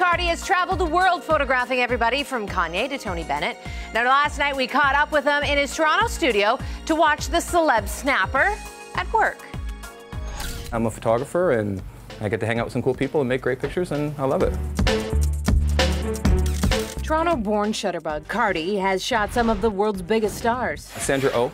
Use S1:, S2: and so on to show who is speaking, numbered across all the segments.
S1: Carty has traveled the world photographing everybody from Kanye to Tony Bennett. Now, last night we caught up with him in his Toronto studio to watch the celeb snapper at work.
S2: I'm a photographer and I get to hang out with some cool people and make great pictures, and I love it.
S1: Toronto born Shutterbug Carty has shot some of the world's biggest stars.
S2: Sandra Oh,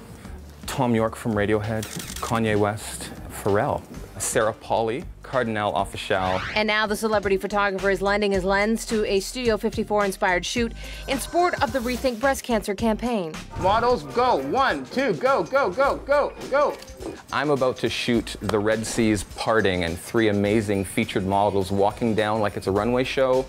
S2: Thom Yorke from Radiohead, Kanye West, Pharrell, Sarah Polley, Kardinal Offishall.
S1: And now the celebrity photographer is lending his lens to a Studio 54 inspired shoot in support of the Rethink Breast Cancer campaign.
S3: Models, go. One, two, go, go, go, go, go.
S2: I'm about to shoot the Red Seas parting and three amazing featured models walking down like it's a runway show.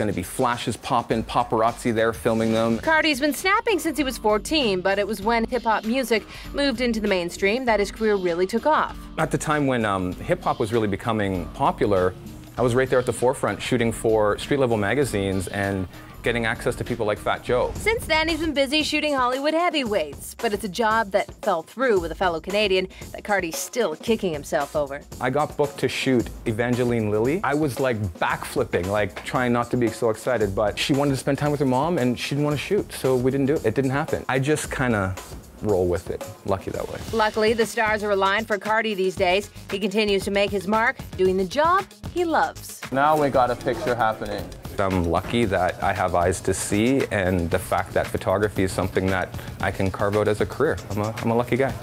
S2: Going to be flashes popping, paparazzi there filming them.
S1: Carty's been snapping since he was 14, but it was when hip hop music moved into the mainstream that his career really took off.
S2: At the time when um, hip hop was really becoming popular, I was right there at the forefront shooting for street level magazines and getting access to people like Fat Joe.
S1: Since then, he's been busy shooting Hollywood heavyweights, but it's a job that fell through with a fellow Canadian that Carty's still kicking himself over.
S2: I got booked to shoot Evangeline Lilly. I was like backflipping, like trying not to be so excited, but she wanted to spend time with her mom and she didn't want to shoot, so we didn't do it. It didn't happen. I just kind of roll with it. Lucky that way.
S1: Luckily, the stars are aligned for Carty these days. He continues to make his mark, doing the job he loves.
S3: Now we got a picture happening.
S2: I'm lucky that I have eyes to see and the fact that photography is something that I can carve out as a career. I'm a, I'm a lucky guy.